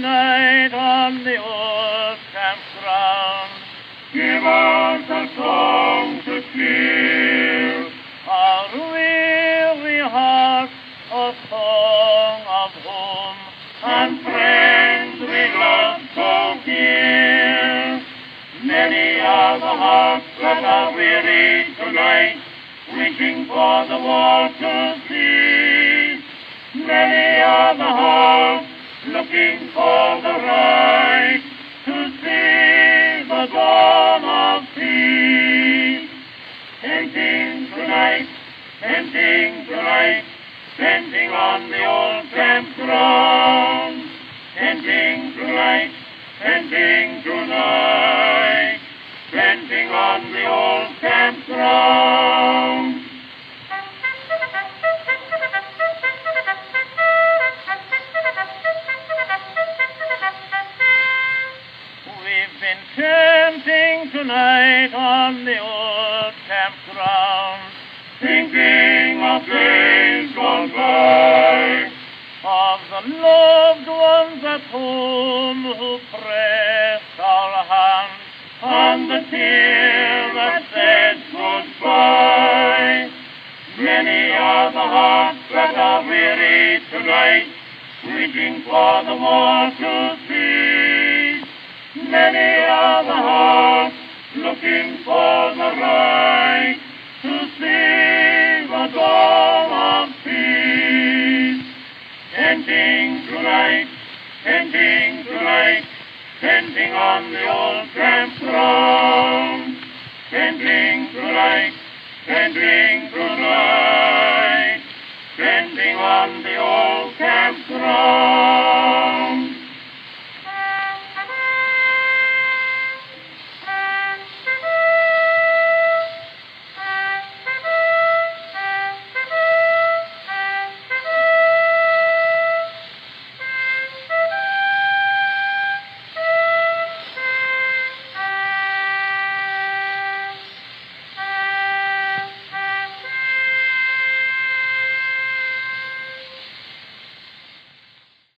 night on the old campground. Give us a song to cheer our weary hearts, a song of home and friends we love so dear. Many are the hearts that are weary tonight, reaching for the world to see. Many are the hearts looking for the right to see the dawn of peace. Tenting tonight, tenting tonight, tenting on the old campground. Tenting tonight, tenting tonight, tenting on the old campground. Tonight on the old campground, thinking of days gone by, of the loved ones at home who pressed our hands, and the tear that said goodbye. Many are the hearts that are weary tonight, wishing for the war to cease. Many are the hearts Tenting tonight, tenting tonight, tenting on the old campground. Tenting tonight, tenting tonight, tenting on the old campground.